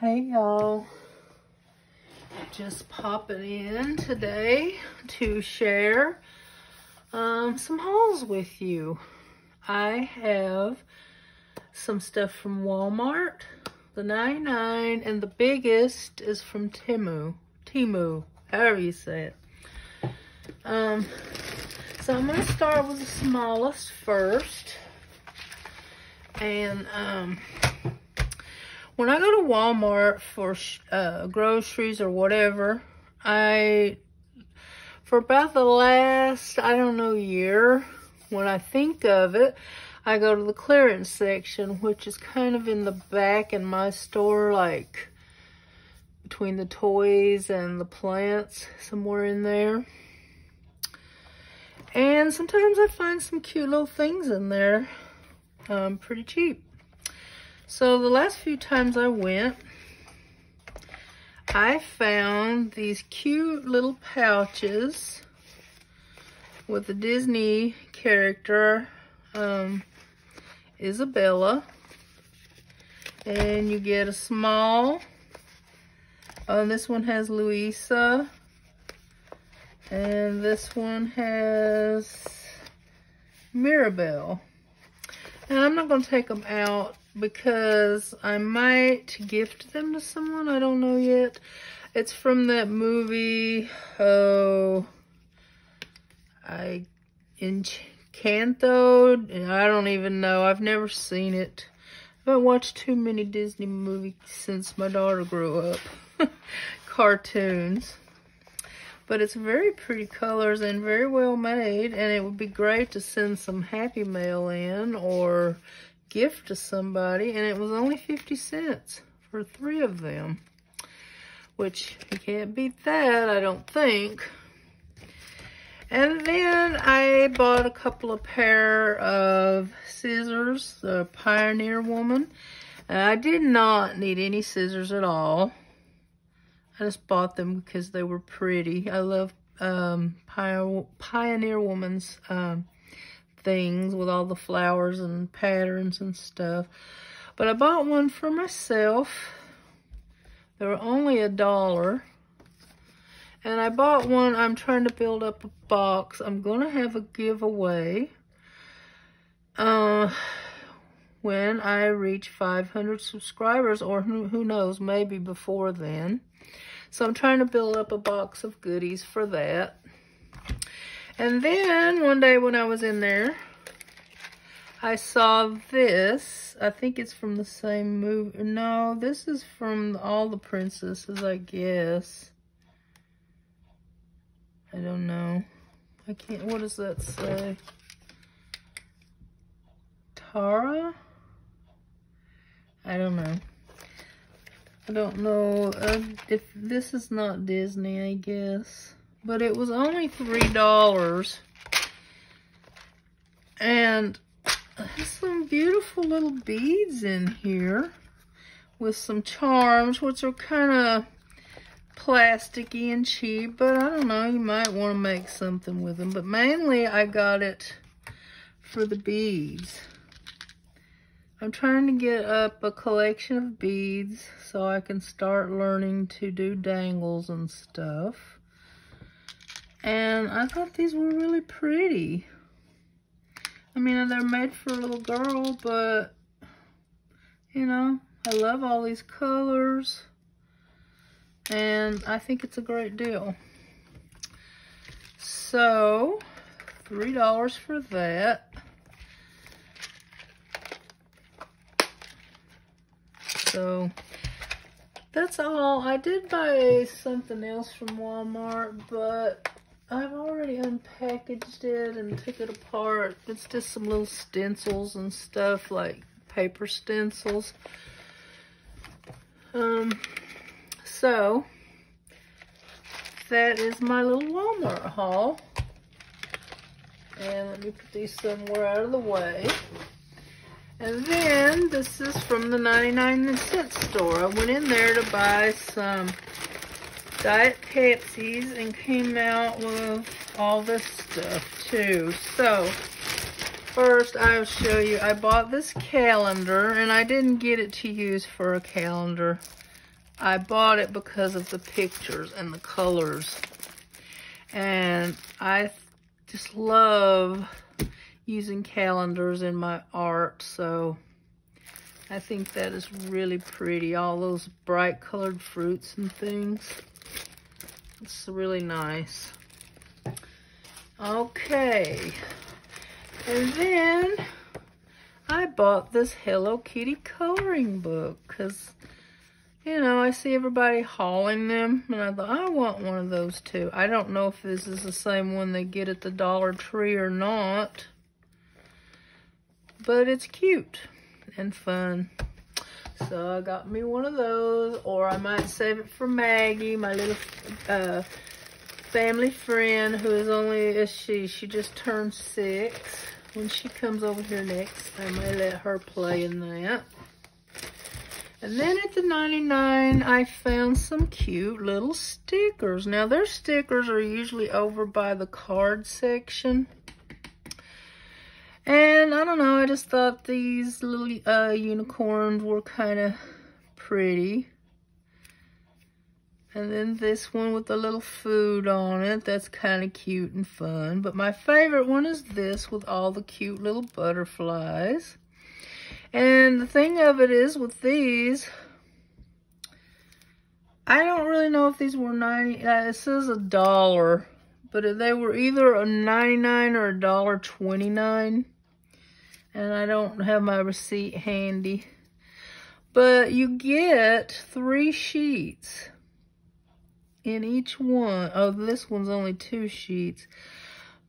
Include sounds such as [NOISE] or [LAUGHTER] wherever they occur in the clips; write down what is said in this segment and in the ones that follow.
Hey y'all, just popping in today to share um, some hauls with you. I have some stuff from Walmart, the 99, and the biggest is from Temu, Temu, however you say it. Um, so I'm gonna start with the smallest first. And um, when I go to Walmart for uh, groceries or whatever, I, for about the last, I don't know, year, when I think of it, I go to the clearance section, which is kind of in the back in my store, like between the toys and the plants, somewhere in there. And sometimes I find some cute little things in there, um, pretty cheap. So the last few times I went, I found these cute little pouches with the Disney character, um, Isabela. And you get a small, uh, this one has Luisa. And this one has Mirabel. And I'm not going to take them out because I might gift them to someone. I don't know yet. It's from that movie, oh, I, Encanto. I don't even know. I've never seen it. I haven't watched too many Disney movies since my daughter grew up. [LAUGHS] Cartoons. But it's very pretty colors and very well made. And it would be great to send some Happy Mail in or gift to somebody, and it was only 50 cents for three of them, which you can't beat that, I don't think. And then I bought a couple of pair of scissors, the Pioneer Woman. I did not need any scissors at all. I just bought them because they were pretty. I love um, Pioneer Woman's um, things with all the flowers and patterns and stuff. But I bought one for myself. They were only a dollar. And I bought one, I'm trying to build up a box. I'm going to have a giveaway. Uh, when I reach 500 subscribers, or who, who knows, maybe before then. So I'm trying to build up a box of goodies for that. And then one day when I was in there, I saw this. I think it's from the same movie. No, this is from All the Princesses, I guess. I don't know. I can't, what does that say? Tara? I don't know. I don't know uh, if this is not Disney, I guess but it was only $3. And some beautiful little beads in here with some charms, which are kind of plasticky and cheap, but I don't know, you might want to make something with them. But mainly I got it for the beads. I'm trying to get up a collection of beads so I can start learning to do dangles and stuff. And I thought these were really pretty. I mean, they're made for a little girl, but, you know, I love all these colors. And I think it's a great deal. So, $3 for that. So, that's all. I did buy something else from Walmart, but I've already unpackaged it and took it apart. It's just some little stencils and stuff, like paper stencils. Um, so, that is my little Walmart haul. And let me put these somewhere out of the way. And then, this is from the 99 cent store. I went in there to buy some Diet Pepsi's and came out with all this stuff too. So, first I'll show you, I bought this calendar and I didn't get it to use for a calendar. I bought it because of the pictures and the colors. And I just love using calendars in my art, so I think that is really pretty. All those bright colored fruits and things. It's really nice. Okay. And then I bought this Hello Kitty coloring book because, you know, I see everybody hauling them and I thought, I want one of those too. I don't know if this is the same one they get at the Dollar Tree or not, but it's cute and fun. So I got me one of those, or I might save it for Maggie, my little uh, family friend who is only, a she, she just turned six. When she comes over here next, I may let her play in that. And then at the 99, I found some cute little stickers. Now, their stickers are usually over by the card section. And I don't know, I just thought these little uh, unicorns were kind of pretty. And then this one with the little food on it. That's kind of cute and fun. But my favorite one is this with all the cute little butterflies. And the thing of it is with these, I don't really know if these were 90, uh, it says a dollar, but they were either a 99 or a dollar 29. And I don't have my receipt handy. But you get three sheets in each one. Oh, this one's only two sheets.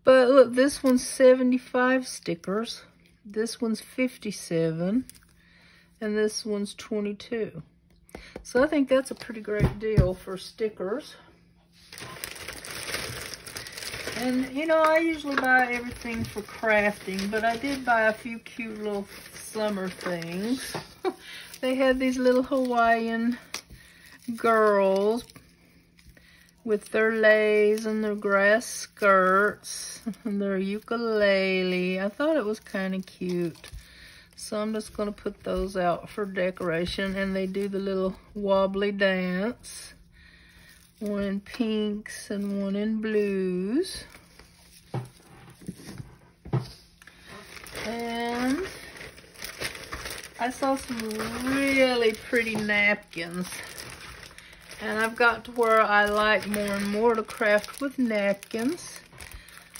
But look, this one's 75 stickers. This one's 57. And this one's 22. So I think that's a pretty great deal for stickers. And, you know, I usually buy everything for crafting, but I did buy a few cute little summer things. [LAUGHS] they had these little Hawaiian girls with their leis and their grass skirts [LAUGHS] and their ukulele. I thought it was kind of cute. So I'm just going to put those out for decoration. And they do the little wobbly dance. One in pinks and one in blues. And I saw some really pretty napkins and I've got to where I like more and more to craft with napkins.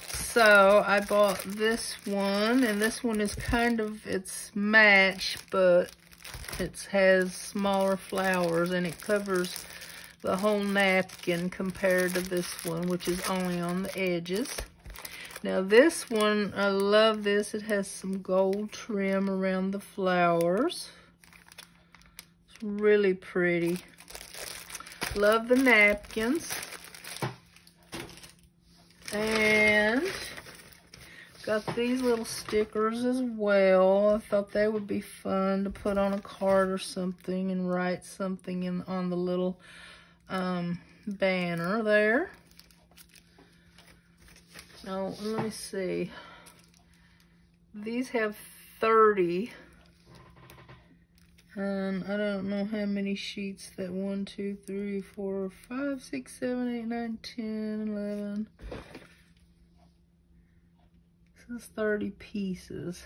So I bought this one, and this one is kind of, it's match, but it has smaller flowers, and it covers the whole napkin compared to this one, which is only on the edges. Now this one, I love this. It has some gold trim around the flowers. It's really pretty. Love the napkins. And got these little stickers as well. I thought they would be fun to put on a card or something and write something in on the little um, banner there. Now, let me see. These have 30 um, I don't know how many sheets that one, two, three, four, five, six, seven, eight, nine, ten, eleven. This is 30 pieces.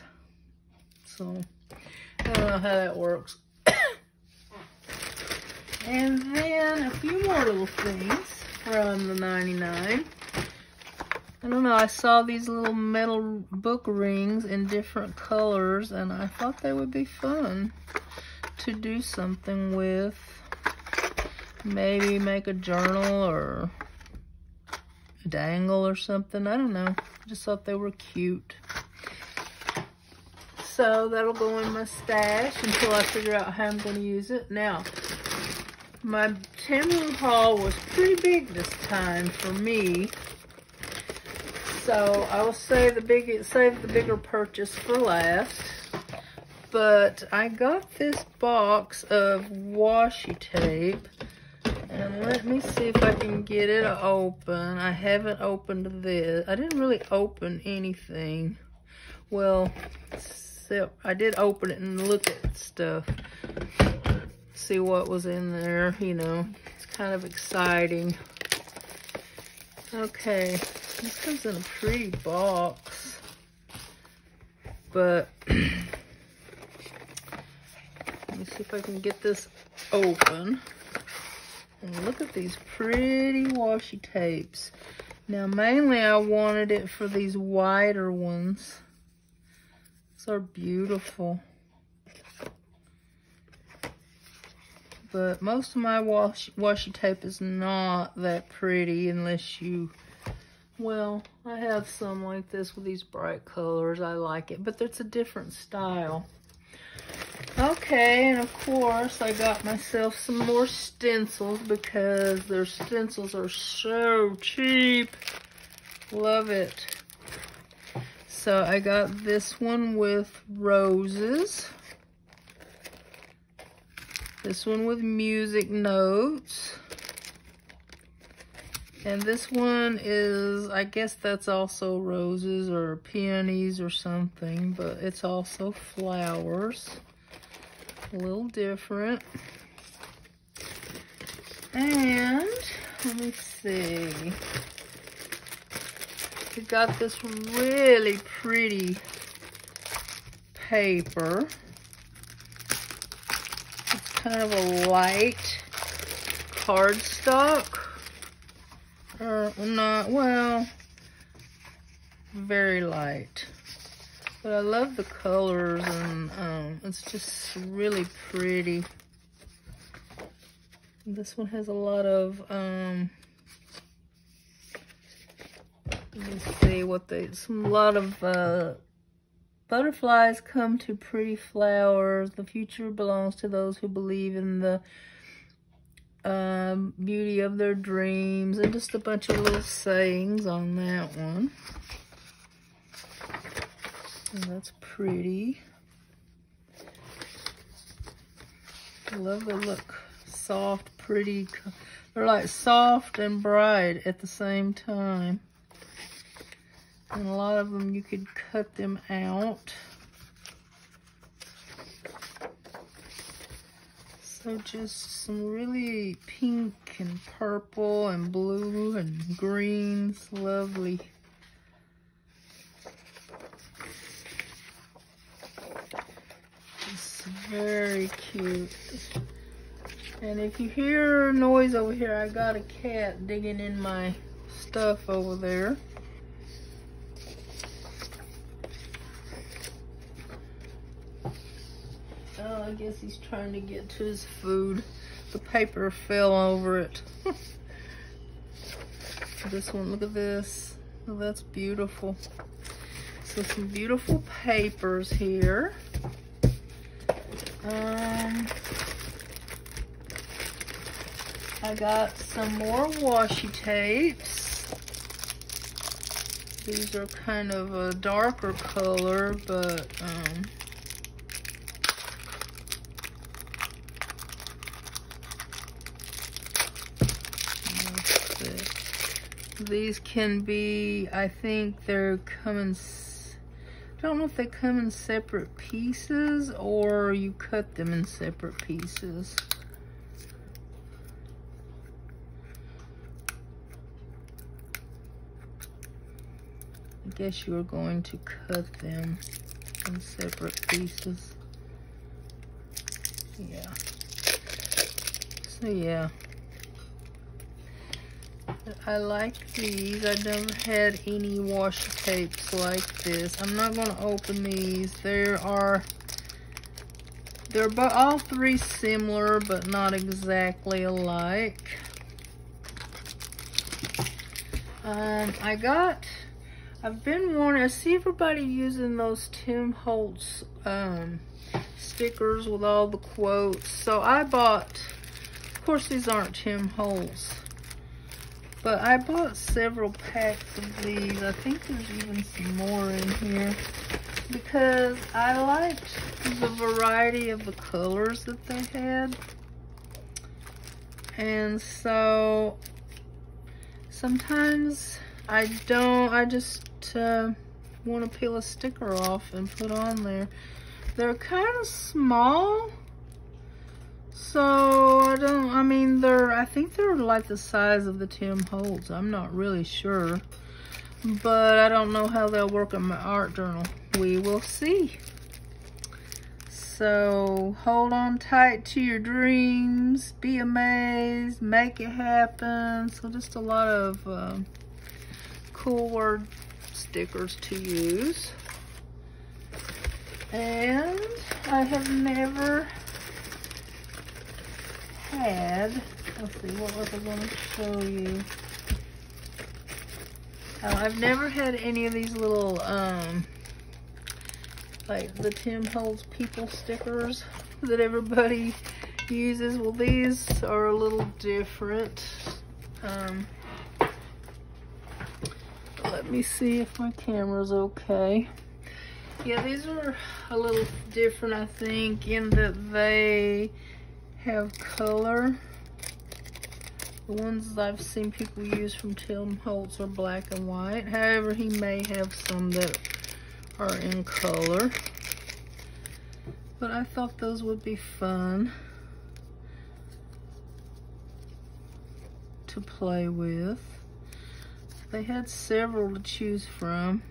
So, I don't know how that works. And then a few more little things from the 99. I don't know, I saw these little metal book rings in different colors and I thought they would be fun to do something with. Maybe make a journal or a dangle or something. I don't know. Just thought they were cute. So that'll go in my stash until I figure out how I'm going to use it. Now, my Temu haul was pretty big this time for me. So I will save the big save the bigger purchase for last but I got this box of washi tape. And let me see if I can get it open. I haven't opened this. I didn't really open anything. Well, except I did open it and look at stuff. See what was in there, you know. It's kind of exciting. Okay, this comes in a pretty box. But, [CLEARS THROAT] let me see if I can get this open. And look at these pretty washi tapes. Now, mainly I wanted it for these wider ones. These are beautiful. But most of my washi, washi tape is not that pretty unless you, well, I have some like this with these bright colors. I like it, but it's a different style. Okay, and of course, I got myself some more stencils because their stencils are so cheap. Love it. So I got this one with roses. This one with music notes. And this one is, I guess that's also roses or peonies or something, but it's also flowers a little different. And let me see. We got this really pretty paper. Kind of a light cardstock. Or not, well, very light. But I love the colors and um, it's just really pretty. This one has a lot of, um, let me see what they, some, a lot of uh, butterflies come to pretty flowers. The future belongs to those who believe in the um, beauty of their dreams and just a bunch of little sayings on that one. And that's pretty. I love the look. Soft, pretty. They're like soft and bright at the same time. And a lot of them, you could cut them out. So just some really pink and purple and blue and greens. Lovely. very cute. And if you hear noise over here, I got a cat digging in my stuff over there. He's trying to get to his food. The paper fell over it. [LAUGHS] this one, look at this. Oh, that's beautiful. So some beautiful papers here. Um, I got some more washi tapes. These are kind of a darker color, but um, these can be, I think they're coming I don't know if they come in separate pieces or you cut them in separate pieces. I guess you're going to cut them in separate pieces. Yeah. So yeah. I like these. I've never had any washi tapes like this. I'm not going to open these. There are, they're all three similar, but not exactly alike. Um, I got, I've been wanting, I see everybody using those Tim Holtz um, stickers with all the quotes. So I bought, of course these aren't Tim Holtz but I bought several packs of these. I think there's even some more in here. Because I liked the variety of the colors that they had. And so sometimes I don't, I just uh, want to peel a sticker off and put on there. They're kind of small. So, I don't, I mean, they're, I think they're like the size of the Tim Holtz. I'm not really sure. But I don't know how they'll work in my art journal. We will see. So, hold on tight to your dreams. Be amazed. Make it happen. So, just a lot of um, cool word stickers to use. And I have never had, let's see, what was I going to show you? Uh, I've never had any of these little, um, like the Tim Holtz people stickers that everybody uses. Well, these are a little different. Um, let me see if my camera's okay. Yeah, these are a little different, I think, in that they have color. The ones I've seen people use from Tim Holtz are black and white. However, he may have some that are in color. But I thought those would be fun to play with. They had several to choose from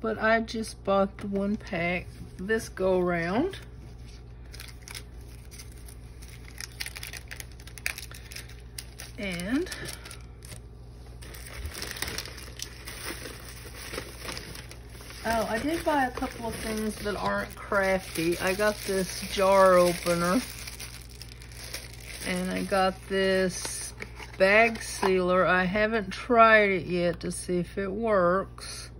but I just bought the one pack this go round. And Oh, I did buy a couple of things that aren't crafty. I got this jar opener. And I got this bag sealer. I haven't tried it yet to see if it works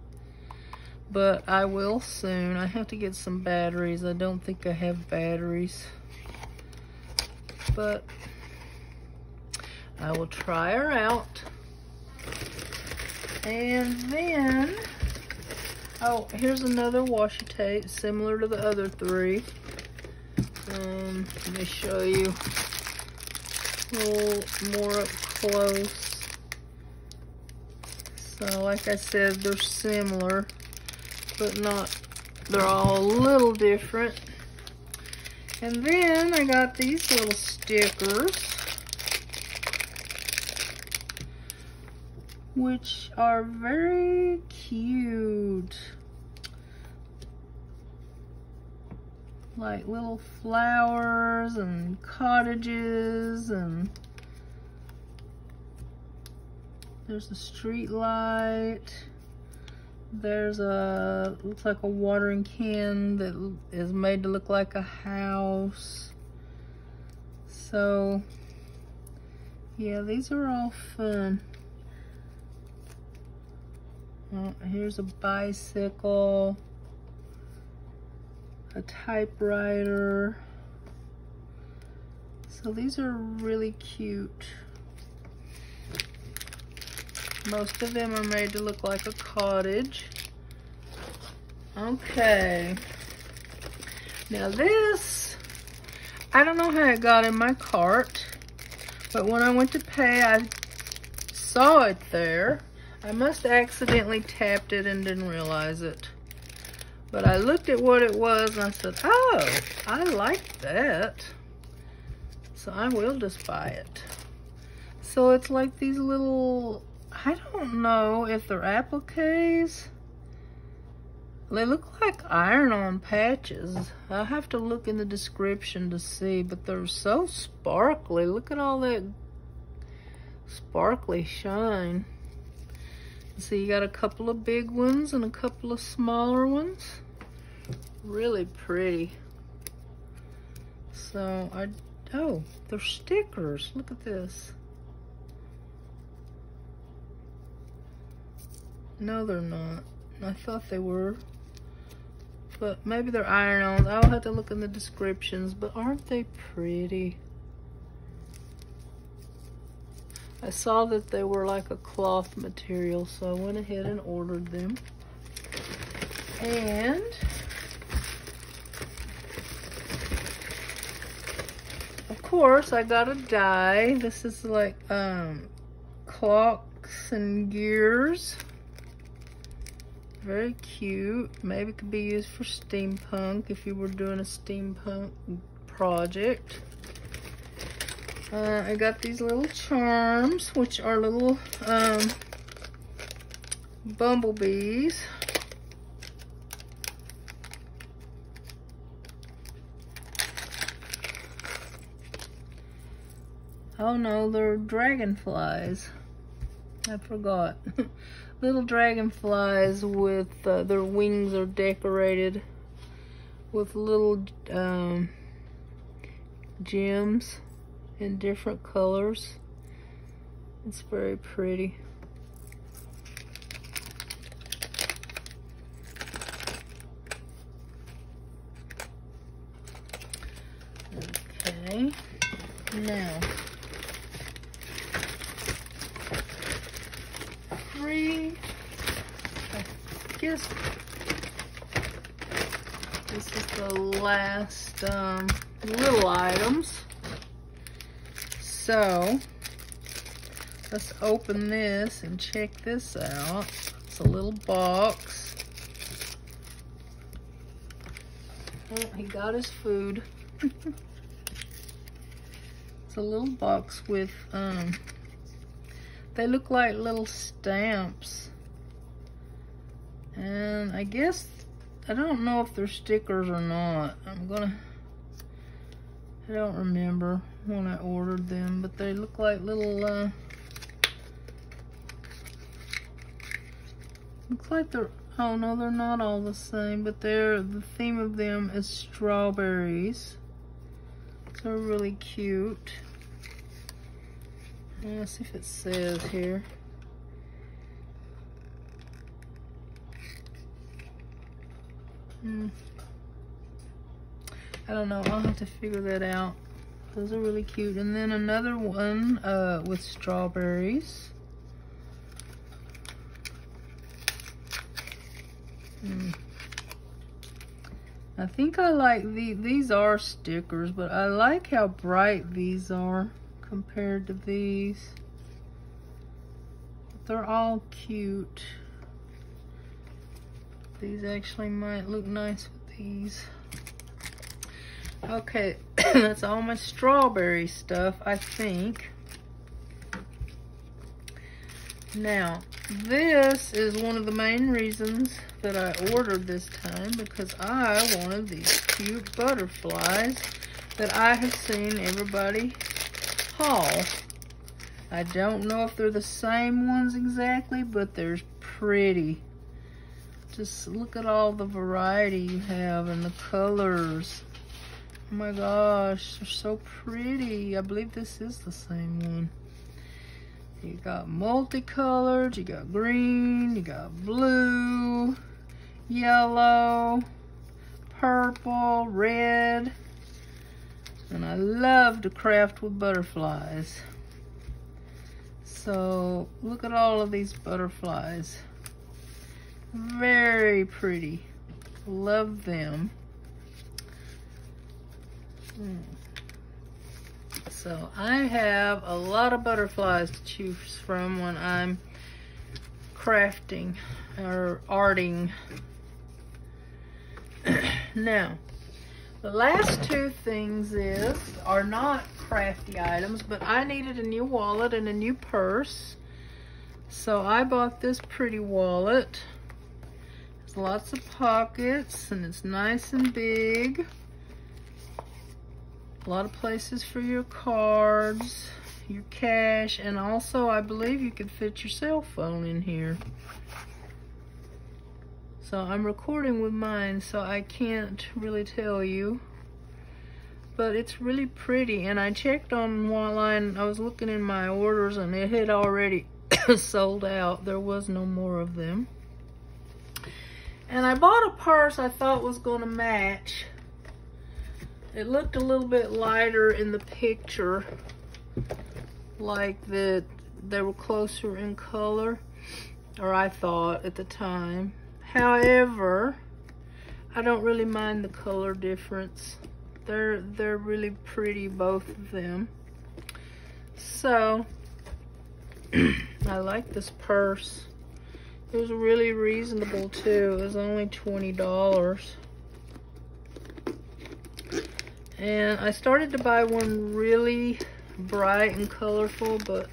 but I will soon. I have to get some batteries. I don't think I have batteries, but I will try her out. And then, oh, here's another washi tape similar to the other three. Um, let me show you a little more up close. So like I said, they're similar but not, they're all a little different. And then I got these little stickers, which are very cute. Like little flowers and cottages and there's a street light. There's a, looks like a watering can that is made to look like a house. So, yeah, these are all fun. Here's a bicycle, a typewriter. So these are really cute. Most of them are made to look like a cottage. Okay. Now this, I don't know how it got in my cart, but when I went to pay, I saw it there. I must accidentally tapped it and didn't realize it. But I looked at what it was and I said, oh, I like that. So I will just buy it. So it's like these little I don't know if they're appliques. They look like iron-on patches. I'll have to look in the description to see, but they're so sparkly. Look at all that sparkly shine. So you got a couple of big ones and a couple of smaller ones. Really pretty. So I, oh, they're stickers. Look at this. No, they're not. I thought they were. But maybe they're iron-ons. I'll have to look in the descriptions. But aren't they pretty? I saw that they were like a cloth material, so I went ahead and ordered them. And of course, I got a die. This is like um, clocks and gears. Very cute. Maybe it could be used for steampunk if you were doing a steampunk project. Uh, I got these little charms, which are little um, bumblebees. Oh no, they're dragonflies. I forgot. [LAUGHS] Little dragonflies with uh, their wings are decorated with little um, gems in different colors. It's very pretty. Okay, now three, I guess this is the last um, little items. So, let's open this and check this out. It's a little box. Oh, he got his food. [LAUGHS] it's a little box with, um, they look like little stamps. And I guess, I don't know if they're stickers or not. I'm gonna, I don't remember when I ordered them, but they look like little, uh, looks like they're, oh no, they're not all the same, but they're, the theme of them is strawberries. So they're really cute. Let's see if it says here. Hmm. I don't know, I'll have to figure that out. Those are really cute. And then another one uh, with strawberries. Hmm. I think I like the these are stickers, but I like how bright these are compared to these. They're all cute. These actually might look nice with these. Okay, [COUGHS] that's all my strawberry stuff, I think. Now, this is one of the main reasons that I ordered this time because I wanted these cute butterflies that I have seen everybody haul. I don't know if they're the same ones exactly, but they're pretty. Just look at all the variety you have and the colors. Oh my gosh, they're so pretty. I believe this is the same one. You got multicolored, you got green, you got blue, yellow, purple, red. And I love to craft with butterflies. So look at all of these butterflies. Very pretty. Love them. So I have a lot of butterflies to choose from when I'm crafting or arting. [CLEARS THROAT] now, the last two things is are not crafty items, but I needed a new wallet and a new purse. So I bought this pretty wallet. There's lots of pockets and it's nice and big. A lot of places for your cards, your cash, and also I believe you could fit your cell phone in here. So I'm recording with mine, so I can't really tell you. But it's really pretty, and I checked on online, I was looking in my orders, and it had already [COUGHS] sold out. There was no more of them. And I bought a purse I thought was going to match it looked a little bit lighter in the picture, like that they were closer in color, or I thought at the time. However, I don't really mind the color difference. They're, they're really pretty, both of them. So, [CLEARS THROAT] I like this purse. It was really reasonable too. It was only $20. And I started to buy one really, bright and colorful, but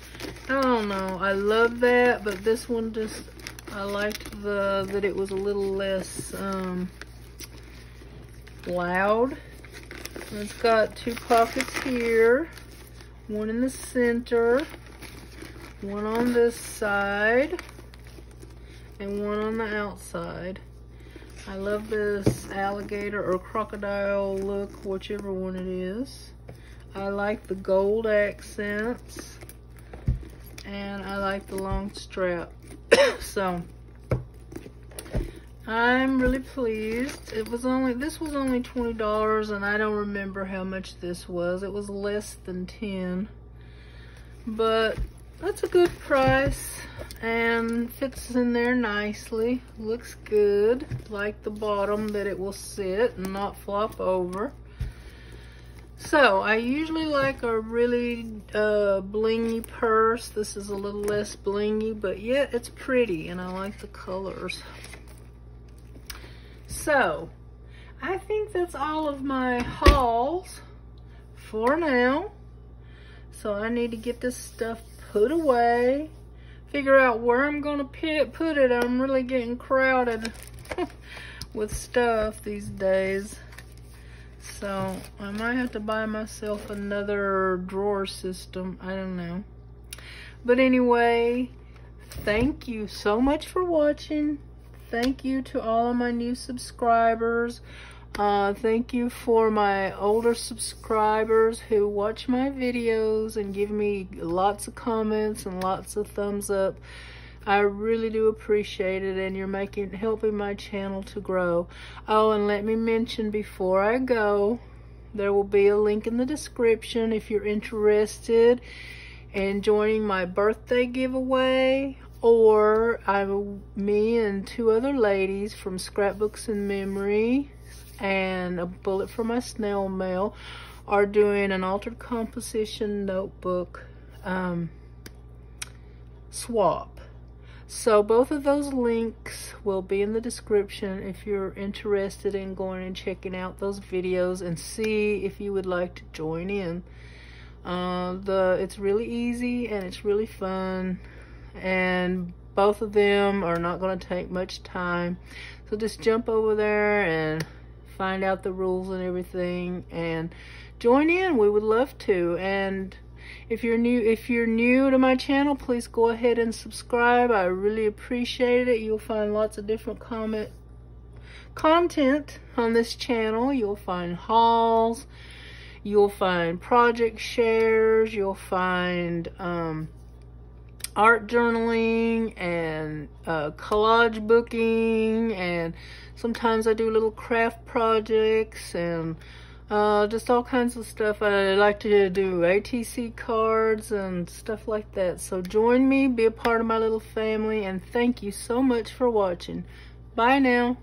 I don't know. I love that, but this one just, I liked the that it was a little less um, loud. It's got two pockets here, one in the center, one on this side, and one on the outside. I love this alligator or crocodile look, whichever one it is. I like the gold accents. And I like the long strap. [COUGHS] so, I'm really pleased. It was only, this was only $20 and I don't remember how much this was. It was less than 10 But that's a good price and fits in there nicely. Looks good. Like the bottom that it will sit and not flop over. So, I usually like a really uh, blingy purse. This is a little less blingy, but yet it's pretty and I like the colors. So, I think that's all of my hauls for now. So I need to get this stuff put away figure out where I'm gonna put it. I'm really getting crowded [LAUGHS] with stuff these days. So I might have to buy myself another drawer system. I don't know. But anyway, thank you so much for watching. Thank you to all of my new subscribers. Uh, thank you for my older subscribers who watch my videos and give me lots of comments and lots of thumbs up. I really do appreciate it and you're making helping my channel to grow. Oh, and let me mention before I go, there will be a link in the description if you're interested in joining my birthday giveaway or I, me and two other ladies from Scrapbooks and Memory and a bullet for my snail mail are doing an altered composition notebook um, swap. So both of those links will be in the description if you're interested in going and checking out those videos and see if you would like to join in. Uh, the It's really easy and it's really fun and both of them are not going to take much time. So just jump over there and find out the rules and everything and join in. We would love to. And if you're new if you're new to my channel please go ahead and subscribe. I really appreciate it. You'll find lots of different comment content on this channel. You'll find hauls. You'll find project shares. You'll find um, art journaling and uh, collage booking and sometimes I do little craft projects and uh, just all kinds of stuff. I like to do ATC cards and stuff like that. So join me, be a part of my little family, and thank you so much for watching. Bye now.